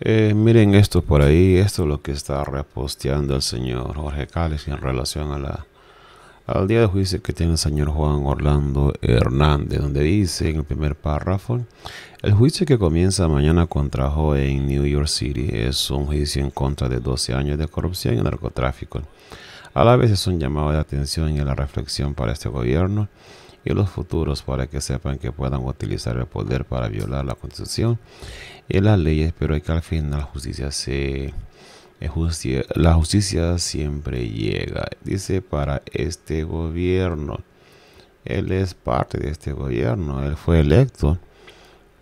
Eh, miren esto por ahí, esto es lo que está reposteando el señor Jorge Cáliz en relación a la, al día de juicio que tiene el señor Juan Orlando Hernández, donde dice en el primer párrafo, el juicio que comienza mañana contra Joe en New York City es un juicio en contra de 12 años de corrupción y narcotráfico. A la vez es un llamado de atención y la reflexión para este gobierno y los futuros para que sepan que puedan utilizar el poder para violar la constitución y las leyes, pero que al final la justicia se justicia, la justicia siempre llega. Dice para este gobierno. Él es parte de este gobierno. Él fue electo.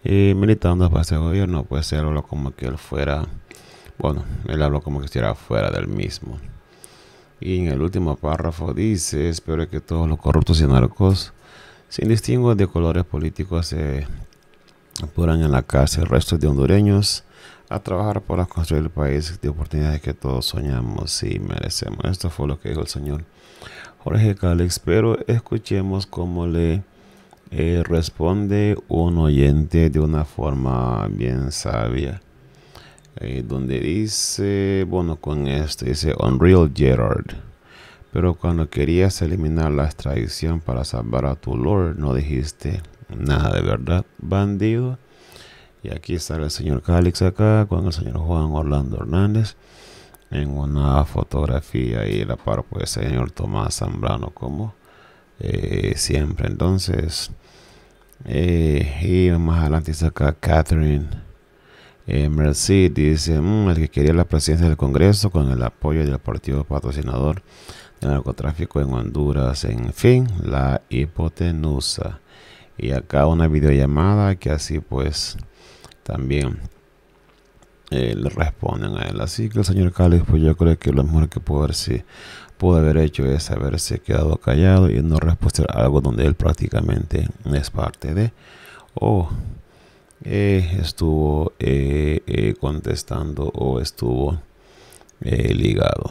Y militando para este gobierno, pues él habló como que él fuera, bueno, él habló como que estuviera fuera del mismo. Y en el último párrafo dice, espero que todos los corruptos y narcos, sin distingo de colores políticos, se apuran en la cárcel restos de hondureños a trabajar para construir el país de oportunidades que todos soñamos y merecemos. Esto fue lo que dijo el señor Jorge Calix, pero escuchemos cómo le eh, responde un oyente de una forma bien sabia. Eh, donde dice, bueno, con esto dice Unreal Gerard. Pero cuando querías eliminar la extradición para salvar a tu Lord, no dijiste nada de verdad, bandido. Y aquí está el señor Calix acá con el señor Juan Orlando Hernández en una fotografía y la par pues señor Tomás Zambrano como eh, siempre. Entonces, eh, y más adelante acá Catherine eh, dice, mm, el que quería la presidencia del Congreso con el apoyo del partido patrocinador del narcotráfico en Honduras. En fin, la hipotenusa. Y acá una videollamada que así pues también eh, le responden a él. Así que el señor Cáliz, pues yo creo que lo mejor que pudo haber, haber hecho es haberse quedado callado y no responder algo donde él prácticamente es parte de. Eh, estuvo eh, contestando o estuvo ligado.